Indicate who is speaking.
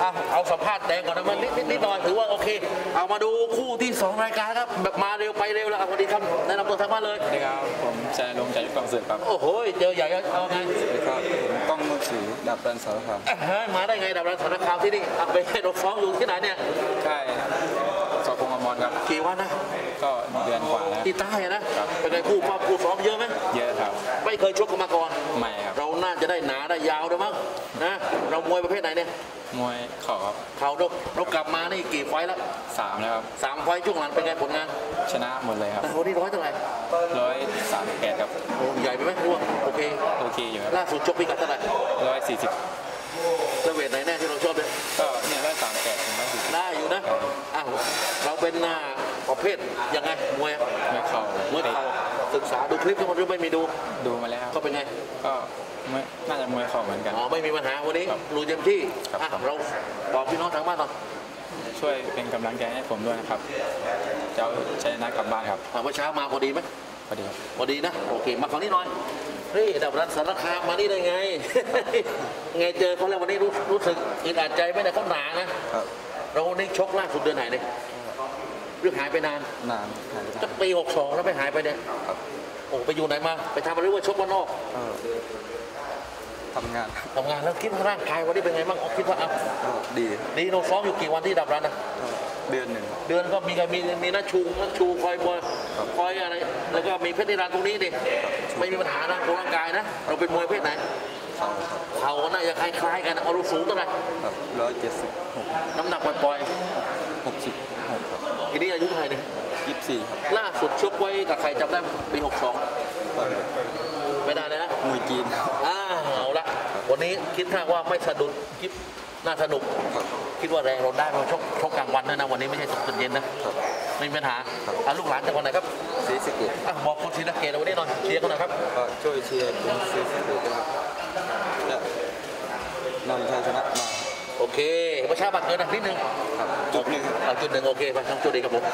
Speaker 1: เอาเอาสัมภาษณ์แดงก่อนนะมันนิดนิดนิดหน่อยถือว่าโอเค เอามาดูคู่ที่สองรายการครับ แบบมาเร็วไปเร็วแล้วเอาสวัสดีครับแนะนำตัวทางบ้านเลย
Speaker 2: สวัสดีครับผมชายลงใจกองสืบครับ
Speaker 1: โอ้โหเจอใหญ่เอาไง
Speaker 2: สวัสดีครับผมก้องมือถือดับรันสารคาม
Speaker 1: อะเฮ้ยมาได้ไงดับรันสารคามที่นี่อะไปให้เราฟ้องอยู่ที่ไหนเนี่ย
Speaker 2: ค่ายสพงอมรครับ
Speaker 1: กี่วันนะ
Speaker 2: ก็เดือนกว่าแล้ว
Speaker 1: ที่ใต้อะนะครับเป็นไงคู่ป้าคู่ซ้อมเยอะไหม
Speaker 2: เยอะครับ
Speaker 1: ไม่เคยชกกันมาก่อน
Speaker 2: ใหม่ครับ
Speaker 1: เราน่า จะได้หนาได้ยาวด้วยมั้งนะเรามวยประเภทไหนเนี่ย
Speaker 2: มวยเข่าครับ
Speaker 1: เขาเราเรากลับมานี่กี่ไฟต์แล้ว
Speaker 2: สามแล้วครับ
Speaker 1: สามไฟต์ช่วงหลังเป็นไงผลงาน
Speaker 2: ชนะหมดเลยครับ
Speaker 1: แต่วันนี้ร้อยเท่าไหร่
Speaker 2: ร้อยสามแปดครับ
Speaker 1: โอ้ใหญ่ไปไหมร่วงโอเค
Speaker 2: โอเคอยู่ครับ
Speaker 1: ล่าสุดชกพิกัดเท่าไหร่
Speaker 2: ร้อยสี่สิบ
Speaker 1: แล้วเวทไหนแน่ที่เราชอบเนี่ย
Speaker 2: ก็เนี่ยร้อยสามแปดถึงร้อยสี่สิบ
Speaker 1: ได้อยู่นะอ้าวเราเป็นหน้าประเภทยังไงมวย
Speaker 2: มวยเข่าม
Speaker 1: วย
Speaker 2: เตะ
Speaker 1: เข่า ศึกษาดูคลิปทุกคนหรือไม่มีดู
Speaker 2: ดูมาแล้ว
Speaker 1: ก็เป็นไง
Speaker 2: ก็มวยน่าจะมวยเข่าเหมือนกัน
Speaker 1: อ๋อไม่มีปัญหาวันนี้
Speaker 2: ครับ
Speaker 1: ลุยเต็มที่
Speaker 2: ครับ
Speaker 1: อะเราบอกพี่น้องทางบ้านหน่อย
Speaker 2: ช่วยเป็นกำลังใจให้ผมด้วยนะครับจะเอาชัยชนะกลับบ้านครับ
Speaker 1: อะเมื่อเช้ามาพอดีไหม
Speaker 2: พอดีครับ
Speaker 1: พอดีนะโอเคมาฝั่งนี้หน่อยเฮ้ยดับรันสารคามมานี่ได้ไง ไงเจอเขาแล้ววันนี้รู้รู้สึกอึดอัดใจไหม่ได้เขาหนานะครับเรานี่ชกล่าสุดเดือนไหนเนี่ยเรื่องหายไปนาน
Speaker 2: นานหายไป
Speaker 1: จักปีหกสองแล้วไปหายไปเนี่ยโอ้ไปอยู่ไหนมา ไปทำอะไรว่าชกว่านอก
Speaker 2: ก็ทำงาน
Speaker 1: ทำงานแล้วคิดว่าร่างกายวันนี้เป็นไงบ้างคิดว่าอะ
Speaker 2: ก็ดี
Speaker 1: ดีเราซ้อมอยู่กี่วันที่ดับรันนะ
Speaker 2: เดือนหนึ่ง
Speaker 1: เดือนก็มีใครมีมีนักชูนักชูคอยบอย
Speaker 2: ครับ
Speaker 1: คอยอะไร แล้วก็มีเพชรนิรันดร์ตรงนี้ดิไม่มีปัญหานะของร่างกายนะ เราเป็นมวยเพศไหน
Speaker 2: เขา
Speaker 1: เขาน่าจะคล้ายๆกันนะเอารูสูงเท่าไหร่
Speaker 2: ครับร้อยเจ็ดสิบหก
Speaker 1: น้ำหนักปล่อย
Speaker 2: หกสิบหกครับ
Speaker 1: ๆ ทีนี้อายุเท่าไหร่เนี่ย
Speaker 2: ยี่สิบสี่ครับ
Speaker 1: ล่าสุดชกไว้กับใครจำได้ไหมปี62
Speaker 2: ก็
Speaker 1: ไม่ได้เลยนะ
Speaker 2: มวยจีนครับ
Speaker 1: อ้าวเอาละวันนี้คิดถ้าว่าไม่สะดุดคิดน่าสนุก คิดว่าแรงเราได้เราชกชกกลางวันด้วยนะวันนี้ไม่ใช่ตกตอนเย็นนะไม่มีปัญหาอะลูกหลานจากวันไหนครับ
Speaker 2: ซีสะเกิด
Speaker 1: อะบอกคนศรีสะเกดวันนี้หน่อยเชียร์เขาหน่อยครับ
Speaker 2: ก็ช่วยเชียร์ผมซีสะเกิดนะครับจะนำชัยชนะมา
Speaker 1: โอเค ประชาบัตรเกินนะนิดนึง
Speaker 2: ครับจุดหนึ่งครับ
Speaker 1: อะจุดหนึ่งโอเคไปทั้งจุดเดียวกับผม